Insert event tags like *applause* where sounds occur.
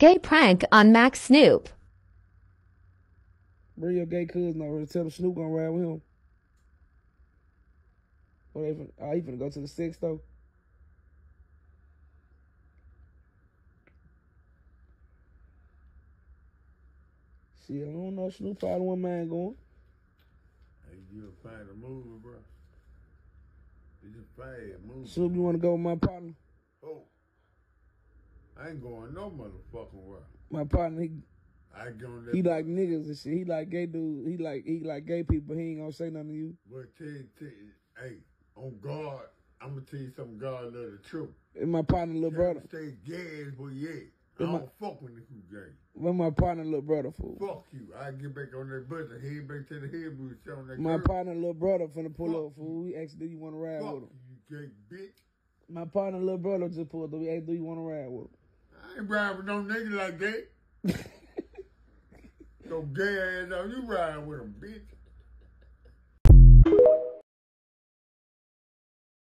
Gay prank on Mac Snoop. Bring your gay cousin over to tell him Snoop gonna ride with him. Or they finna, oh, he finna go to the six though. See, I don't know. Snoop probably one man going. Hey, you find a movie, bro. It's a fast movie. Snoop, you wanna go with my partner? I ain't going no motherfucking where. My partner, he I going that. he like niggas and shit. He like gay dudes. He like he like gay people. He ain't gonna say nothing to you. But tell you, tell you, hey, on God, I'm gonna tell you something. God love the truth. And my partner, little brother. Stay gay but yeah. I my- don't fuck with who gay. When my partner, little brother, fool. Fuck you. I get back on that bus and head back to the head booth on that My girl. partner, little brother, finna pull Fuck up, fool. He asked, do you wanna ride Fuck with him? you, you gay bitch. My partner, little brother, just pulled up. He asked, do you wanna ride with him? Ain't riding with no nigga like that. *laughs* no gay ass out. You riding with a bitch.